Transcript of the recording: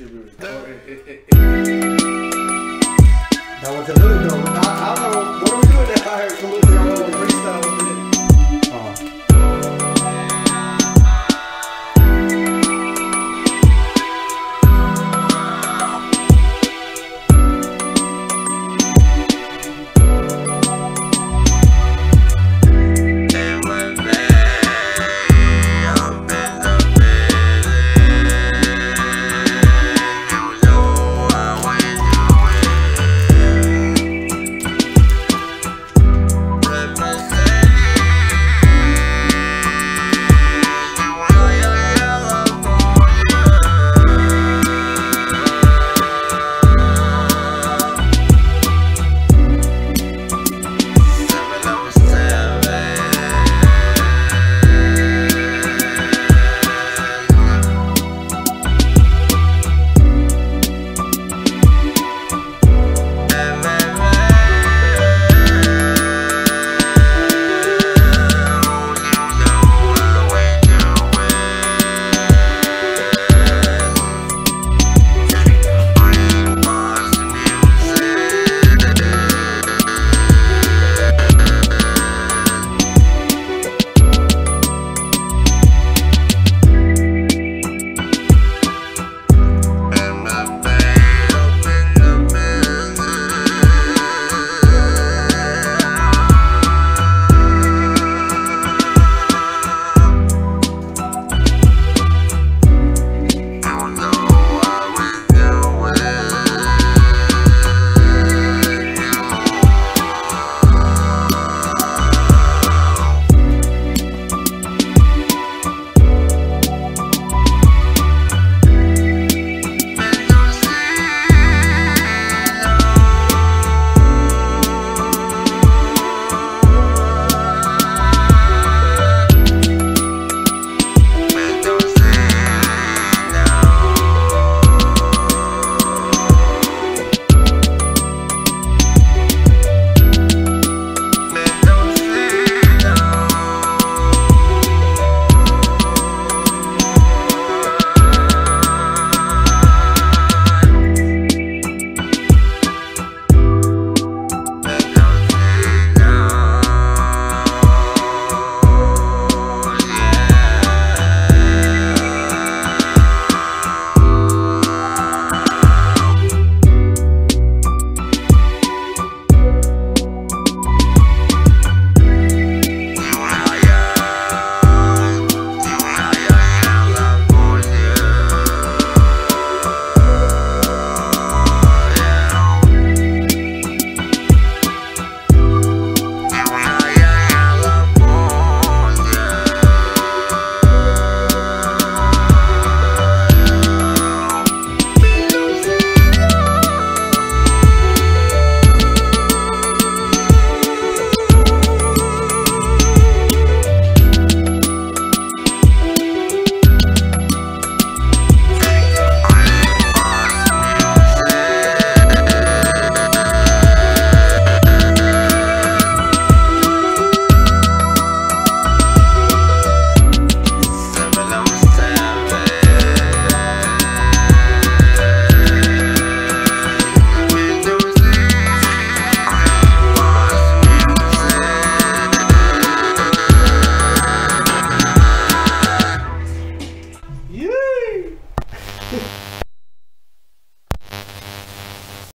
should be recording. that was a little though. I, I don't know. What are we doing that I heard?